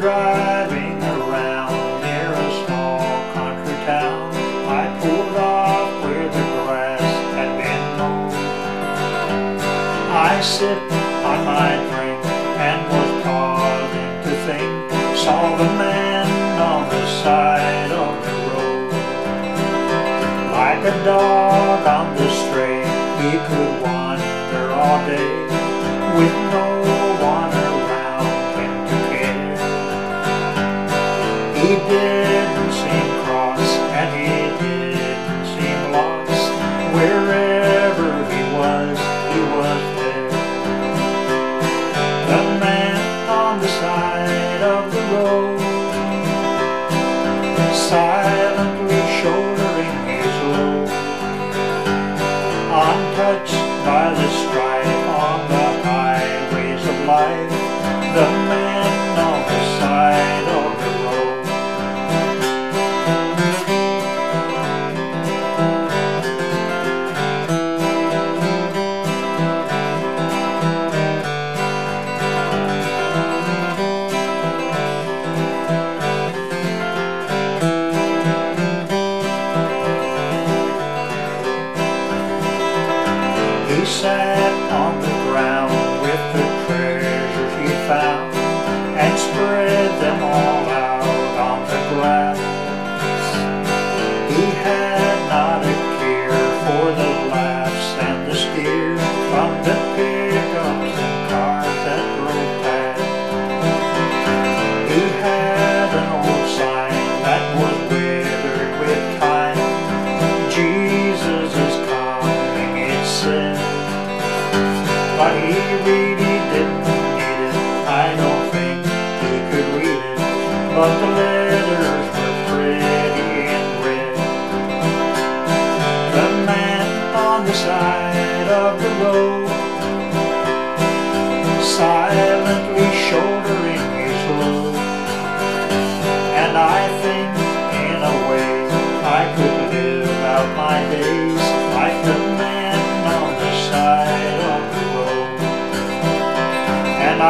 driving around near a small country town. I pulled off where the grass had been mown. I sipped on my drink and was pausing to think. Saw the man on the side of the road. Like a dog on the stray, he could wander all day with no side of the road, silently shouldering his load, untouched by the strife on the highways of life. He He really didn't it. I don't think he could read it. But the letters were pretty in red. The man on the side of the road,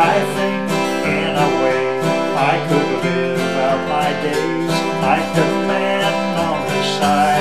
Think, in a way, I could live out my days. Like the man on the side